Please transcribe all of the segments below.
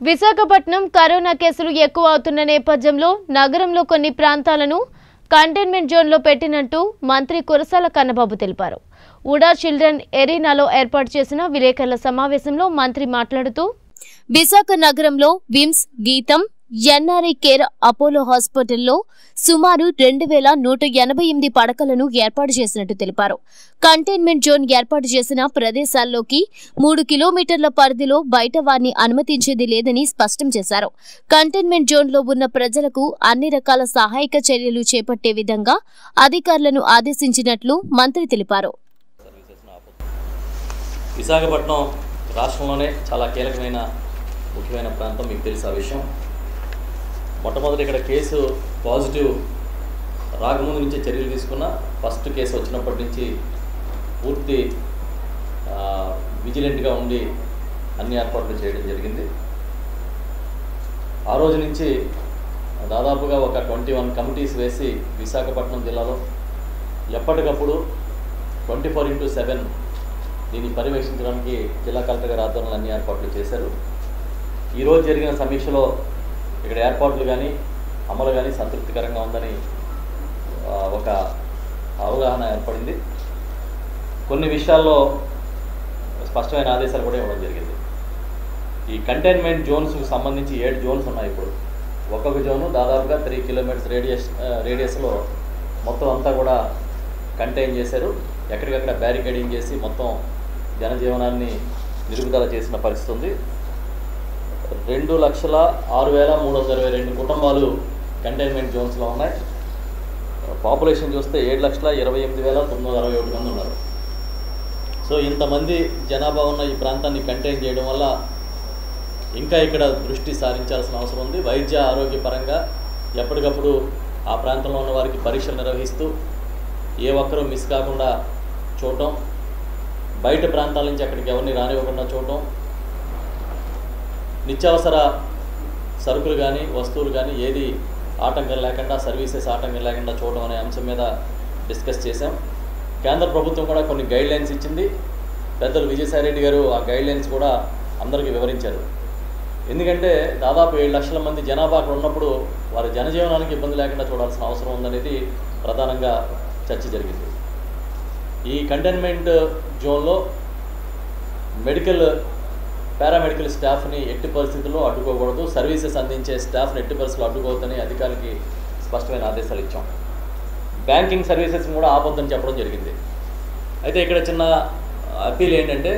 Visakhapatnam corona కేసులు ఎక్కువ అవుతున్న నేపథ్యంలో నగరంలో కొన్ని ప్రాంతాలను కంటైన్మెంట్ జోన్లో పెట్టినట్టు మంత్రి కురసాల కన్నబాబు తెలిపారు. ఉడా చిల్డ్రన్ ఎరీనాలో ఏర్పాటు చేసిన విలేకరుల సమావేశంలో మంత్రి మాట్లాడుతూ విశాఖ నగరంలో విమ్స్ గీతం ఎన్ఆర్ఐ కేర్ అపోలో హాస్పిటల్లో సుమారు రెండు వేల నూట ఎనభై ఎనిమిది పడకలను ఏర్పాటు చేసినట్టు తెలిపారు. కంటైన్మెంట్ జోన్ ఏర్పాటు చేసిన ప్రదేశాల్లోకి మూడు కిలోమీటర్ల పరిధిలో బయట వారిని అనుమతించేది లేదని స్పష్టం చేశారు. కంటైన్మెంట్ జోన్లో ఉన్న ప్రజలకు అన్ని రకాల సహాయక చర్యలు చేపట్టే విధంగా అధికారులను ఆదేశించినట్లు మంత్రి తెలిపారు. విశాఖపట్నం రాష్ట్రంలోనే చాలా కీలకమైన ముఖ్యమైన ప్రాంతం మీకు తెలుసు ఆ విషయం. మొట్టమొదటి ఇక్కడ కేసు పాజిటివ్ రాకముందు నుంచే చర్యలు తీసుకున్న ఫస్ట్ కేసు వచ్చినప్పటి నుంచి పూర్తి విజిలెంట్గా ఉండి అన్ని ఏర్పాట్లు చేయడం జరిగింది. ఆ రోజు నుంచి దాదాపుగా ఒక ట్వంటీ వన్ కమిటీస్ వేసి విశాఖపట్నం జిల్లాలో ఎప్పటికప్పుడు ట్వంటీ ఫోర్ ఇంటూ సెవెన్ దీన్ని పర్యవేక్షించడానికి జిల్లా కలెక్టర్ గారి ఆధ్వర్యంలో అన్ని ఏర్పాట్లు చేశారు. ఈరోజు జరిగిన సమీక్షలో ఇక్కడ ఏర్పాట్లు కానీ అమలు కానీ సంతృప్తికరంగా ఉందని ఒక అవగాహన ఏర్పడింది. కొన్ని విషయాల్లో స్పష్టమైన ఆదేశాలు కూడా ఇవ్వడం జరిగింది. ఈ కంటైన్మెంట్ జోన్స్కి సంబంధించి ఏడు జోన్స్ ఉన్నాయి ఇప్పుడు. ఒక్కొక్క జోను దాదాపుగా త్రీ కిలోమీటర్స్ రేడియస్ రేడియస్లో మొత్తం అంతా కూడా కంటైన్ చేశారు. ఎక్కడికక్కడ బ్యారికేడింగ్ చేసి మొత్తం జనజీవనాన్ని నిలుపుదల చేసిన పరిస్థితి ఉంది. రెండు లక్షల ఆరు వేల మూడు వందల ఇరవై రెండు కుటుంబాలు కంటైన్మెంట్ జోన్స్లో ఉన్నాయి. పాపులేషన్ చూస్తే ఏడు లక్షల ఇరవై ఎనిమిది వేల తొమ్మిది వందల అరవై ఒకటి మంది ఉన్నారు. సో ఇంతమంది జనాభా ఉన్న ఈ ప్రాంతాన్ని కంటైన్ చేయడం వల్ల ఇంకా ఇక్కడ దృష్టి సారించాల్సిన అవసరం ఉంది. వైద్య ఆరోగ్య పరంగా ఎప్పటికప్పుడు ఆ ప్రాంతంలో ఉన్న వారికి పరీక్షలు నిర్వహిస్తూ ఏ ఒక్కరూ మిస్ కాకుండా చూడటం బయట ప్రాంతాల నుంచి అక్కడికి ఎవరిని రానివ్వకుండా చూడటం నిత్యావసర సరుకులు కానీ వస్తువులు కానీ ఏది ఆటంకం లేకుండా సర్వీసెస్ ఆటంకం లేకుండా చూడడం అనే అంశం మీద డిస్కస్ చేశాం. కేంద్ర ప్రభుత్వం కూడా కొన్ని గైడ్ లైన్స్ ఇచ్చింది. పెద్దలు విజయసాయిరెడ్డి గారు ఆ గైడ్ లైన్స్ కూడా అందరికీ వివరించారు. ఎందుకంటే దాదాపు ఏడు లక్షల మంది జనాభా అక్కడ ఉన్నప్పుడు వారి జనజీవనానికి ఇబ్బంది లేకుండా చూడాల్సిన అవసరం ఉందనేది ప్రధానంగా చర్చ జరిగింది. ఈ కంటైన్మెంట్ జోన్లో మెడికల్ పారామెడికల్ స్టాఫ్ని ఎట్టి పరిస్థితుల్లో అడ్డుకోకూడదు. సర్వీసెస్ అందించే స్టాఫ్ని ఎట్టి పరిస్థితుల్లో అడ్డుకోవద్దని అధికారికి స్పష్టమైన ఆదేశాలు ఇచ్చాం. బ్యాంకింగ్ సర్వీసెస్ కూడా ఆపొద్దని చెప్పడం జరిగింది. అయితే ఇక్కడ చిన్న అప్పీల్ ఏంటంటే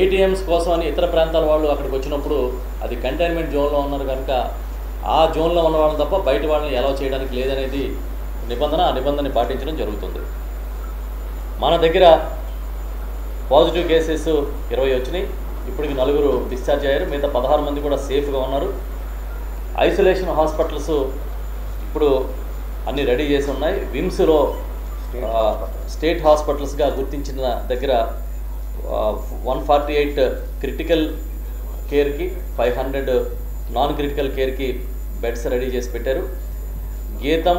ఏటీఎంస్ కోసం అని ఇతర ప్రాంతాల వాళ్ళు అక్కడికి వచ్చినప్పుడు అది కంటైన్మెంట్ జోన్లో ఉన్నారు కనుక ఆ జోన్లో ఉన్న వాళ్ళని తప్ప బయట వాళ్ళని ఎలా చేయడానికి లేదనేది నిబంధన ఆ నిబంధనని పాటించడం జరుగుతుంది. మన దగ్గర పాజిటివ్ కేసెస్ ఇరవై వచ్చినాయి. ఇప్పటికి నలుగురు డిశ్చార్జ్ అయ్యారు. మిగతా పదహారు మంది కూడా సేఫ్గా ఉన్నారు. ఐసోలేషన్ హాస్పిటల్స్ ఇప్పుడు అన్ని రెడీ చేసి ఉన్నాయి. విమ్స్లో స్టేట్ హాస్పిటల్స్గా గుర్తించిన దగ్గర వన్ ఫార్టీ ఎయిట్ క్రిటికల్ కేర్కి ఫైవ్ హండ్రెడ్ నాన్ క్రిటికల్ కేర్కి బెడ్స్ రెడీ చేసి పెట్టారు. గీతం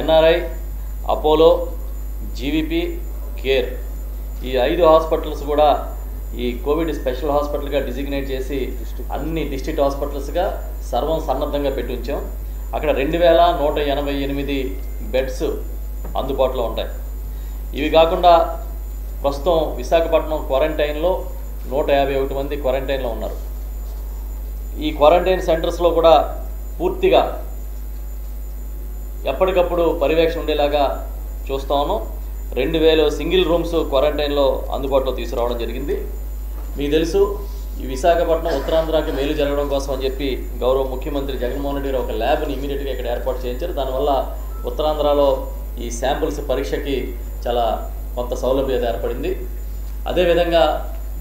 ఎన్ఆర్ఐ అపోలో జీవీపీ కేర్. ఈ ఐదు హాస్పిటల్స్ కూడా ఈ కోవిడ్ స్పెషల్ హాస్పిటల్గా డిజిగ్నేట్ చేసి అన్ని డిస్ట్రిక్ట్ హాస్పిటల్స్గా సర్వం సన్నద్ధంగా పెట్టి ఉంచాం అక్కడ రెండు వేల నూట ఎనభై ఎనిమిది బెడ్స్ అందుబాటులో ఉంటాయి. ఇవి కాకుండా ప్రస్తుతం విశాఖపట్నం క్వారంటైన్లో నూట యాభై ఒకటి మంది క్వారంటైన్లో ఉన్నారు. ఈ క్వారంటైన్ సెంటర్స్లో కూడా పూర్తిగా ఎప్పటికప్పుడు పర్యవేక్షణ ఉండేలాగా చూస్తా ఉన్నాం. రెండు వేలు సింగిల్ రూమ్స్ క్వారంటైన్లో అందుబాటులో తీసుకురావడం జరిగింది. మీకు తెలుసు ఈ విశాఖపట్నం ఉత్తరాంధ్రకి మేలు జరగడం కోసం అని చెప్పి గౌరవ ముఖ్యమంత్రి జగన్మోహన్ రెడ్డి గారు ఒక ల్యాబ్ని ఇమీడియట్గా ఇక్కడ ఏర్పాటు చేయించారు. దానివల్ల ఉత్తరాంధ్రలో ఈ శాంపుల్స్ పరీక్షకి చాలా కొంత సౌలభ్యత ఏర్పడింది. అదేవిధంగా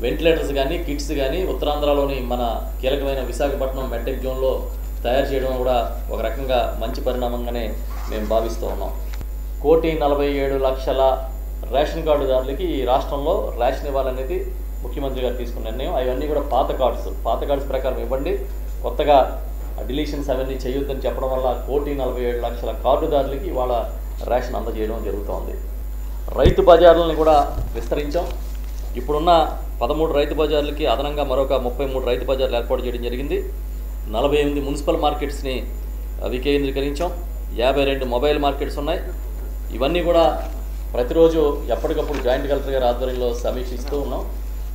వెంటిలేటర్స్ కానీ కిట్స్ కానీ ఉత్తరాంధ్రలోని మన కీలకమైన విశాఖపట్నం మెట్రిక్ జోన్లో తయారు చేయడం కూడా ఒక రకంగా మంచి పరిణామంగానే మేము భావిస్తూ ఉన్నాం. కోటి నలభై ఏడు లక్షల రేషన్ కార్డుదారులకి ఈ రాష్ట్రంలో రేషన్ ఇవ్వాలనేది ముఖ్యమంత్రి గారు తీసుకున్న నిర్ణయం. అవన్నీ కూడా పాత కార్డ్స్. పాత కార్డ్స్ ప్రకారం ఇవ్వండి. కొత్తగా డిలీషన్స్ అవన్నీ చేయొద్దని చెప్పడం వల్ల కోటి నలభై ఏడు లక్షల కార్డుదారులకి ఇవాళ రేషన్ అందజేయడం జరుగుతోంది. రైతు బజార్లను కూడా విస్తరించాం. ఇప్పుడున్న పదమూడు రైతు బజార్లకి అదనంగా మరొక ముప్పై మూడు రైతు బజార్లు ఏర్పాటు చేయడం జరిగింది. నలభై ఎనిమిది మున్సిపల్ మార్కెట్స్ని వికేంద్రీకరించాం. యాభై రెండు మొబైల్ మార్కెట్స్ ఉన్నాయి. ఇవన్నీ కూడా ప్రతిరోజు ఎప్పటికప్పుడు జాయింట్ కలెక్టర్ గారి ఆధ్వర్యంలో సమీక్షిస్తూ ఉన్నాం.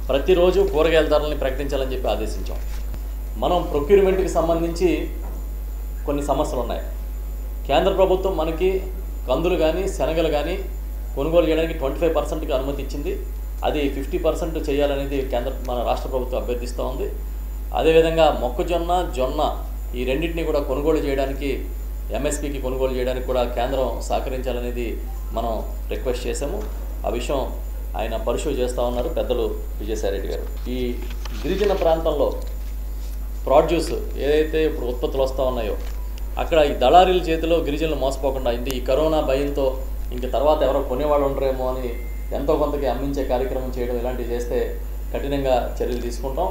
ప్రతిరోజు కూరగాయల ధరల్ని ప్రకటించాలని చెప్పి ఆదేశించాం. మనం ప్రొక్యూర్మెంట్కి సంబంధించి కొన్ని సమస్యలు ఉన్నాయి కేంద్ర ప్రభుత్వం మనకి కందులు కానీ శనగలు కానీ కొనుగోలు చేయడానికి ట్వంటీ ఫైవ్ పర్సెంట్కి అనుమతి ఇచ్చింది. అది ఫిఫ్టీ పర్సెంట్ చేయాలనేది కేంద్ర మన రాష్ట్ర ప్రభుత్వం అభ్యర్థిస్తూ ఉంది. అదేవిధంగా మొక్కజొన్న జొన్న ఈ రెండింటిని కూడా కొనుగోలు చేయడానికి ఎంఎస్పీకి కొనుగోలు చేయడానికి కూడా కేంద్రం సహకరించాలనేది మనం రిక్వెస్ట్ చేశాము. ఆ విషయం ఆయన పరిశోధన చేస్తూ ఉన్నారు పెద్దలు విజయసాయిరెడ్డి గారు. ఈ గిరిజన ప్రాంతంలో ప్రాడ్యూస్ ఏదైతే ఇప్పుడు ఉత్పత్తులు వస్తూ ఉన్నాయో అక్కడ ఈ దళారీల చేతిలో గిరిజనులు మోసపోకుండా ఇంటి ఈ కరోనా భయంతో ఇంక తర్వాత ఎవరో కొనేవాళ్ళు ఉండరేమో అని ఎంతో కొంతకి అమ్మించే కార్యక్రమం చేయడం ఇలాంటివి చేస్తే కఠినంగా చర్యలు తీసుకుంటాం.